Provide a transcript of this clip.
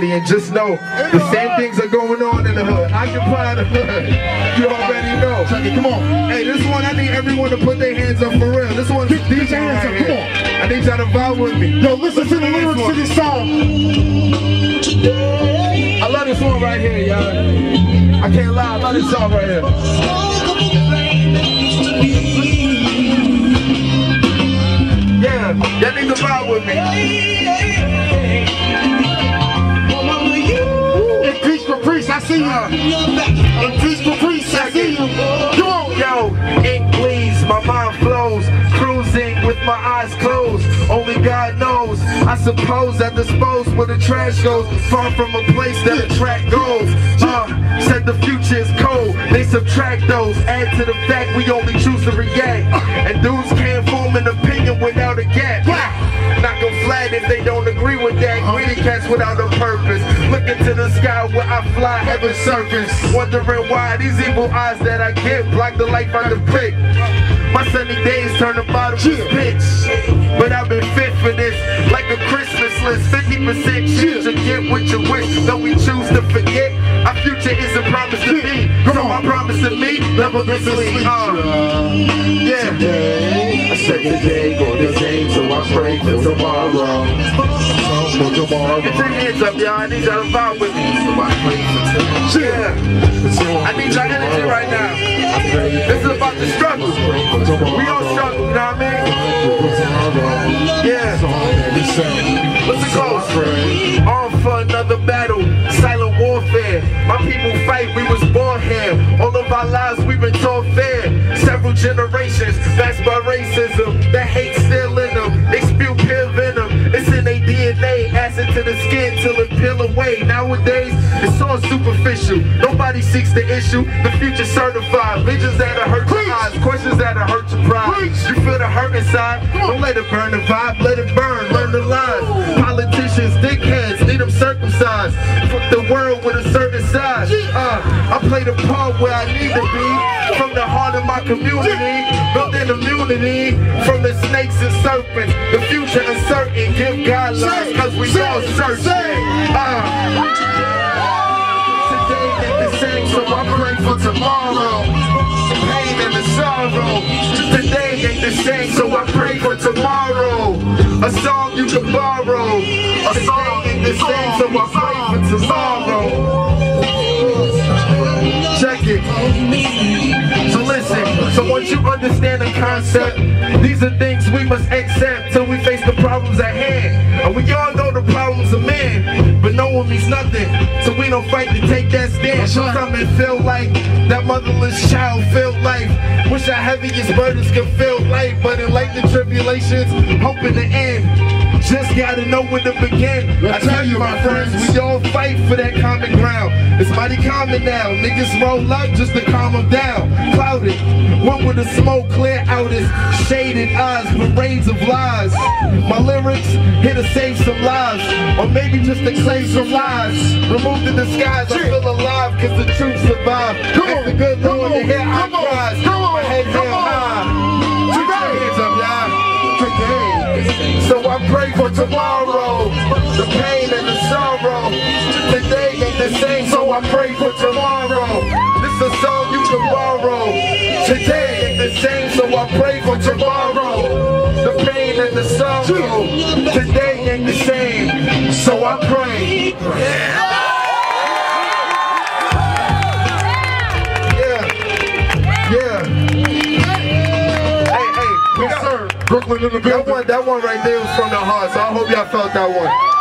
city and just know the same things are going on in the hood. Occupy the hood. You already know. Chuck it, come on. Hey, this one I need everyone to put their hands up for real. This one's get DJ your hands right up, come on. I need y'all to vibe with me. Yo, listen to the lyrics to this song. I love this one right here, y'all. I can't lie, I love this song right here. Yeah, y'all need to vibe with me. See you. Impeach Caprice, I see you. Come on. Yo, ink bleeds, my mind flows, cruising with my eyes closed. Only God knows. I suppose I dispose where the trash goes, far from a place that the track goes. Uh, said the future is cold. They subtract those, add to the fact we only choose to react. And dudes can't form an opinion without a gap. Knock them flat if they don't agree with that. Greedy cats without a purpose. Looking to the sky where I fly, heaven surface. Wondering why these evil eyes that I get block the life the depict. My sunny days turn the bottom to pitch. But I've been fit for this, like a Christmas list. 50% chance to get what you wish. Though we choose to forget, our future is a promise to me. So I promise to me, never this sleep. Uh, yeah. I the today go the same, so I pray for tomorrow. For tomorrow. Get your hands up, y'all. I need y'all to vibe with me. Yeah. I need y'all energy right now. This is about the struggle. We all struggle, you know what I mean? Yeah. Listen close. On for another battle. Silent warfare. My people generations, vexed by racism. The hate still in them. They spew pure venom. It's in their DNA, acid to the skin till it peel away. Nowadays, it's all superficial. Nobody seeks the issue. The future certified. Visions that'll hurt your eyes, questions that'll hurt your pride. You feel the hurt inside. Don't let it burn the vibe, let it burn. Learn the lines. Politicians, dickheads, need them circumcised. Fuck the world with a play the part where I need to be. From the heart of my community, built in immunity from the snakes and serpents. The future uncertain, give guidelines, cause we all searching. Uh, today ain't the same, so I pray for tomorrow. Pain and the sorrow. Today ain't the same, so I pray for tomorrow. A song you can borrow. A song ain't the same, so I So listen, so once you understand the concept, these are things we must accept till we face the problems at hand. And we all know the problems of man, but no one means nothing. So we don't fight to take that stand. Sometimes it feel like that motherless child feel life. Wish our heaviest burdens could feel light, but in late the tribulations, hope in the end. Just gotta know where to begin. I tell you, my friends, we all fight for that common ground. It's mighty common now. Niggas roll up just to calm them down. Clouded, one with the smoke clear out his shaded eyes, parades of lies. My lyrics here to save some lives, or maybe just to claim some lies. Remove the disguise, I feel alive cause the truth survived. Thank the good Lord to hear our come I pray for tomorrow, the pain and the sorrow. Today ain't the same, so I pray for tomorrow. This is a song you can borrow. Today ain't the same, so I pray for tomorrow. The pain and the sorrow. Today ain't the same, so I pray. That one, that one right there was from the heart, so I hope y'all felt that one.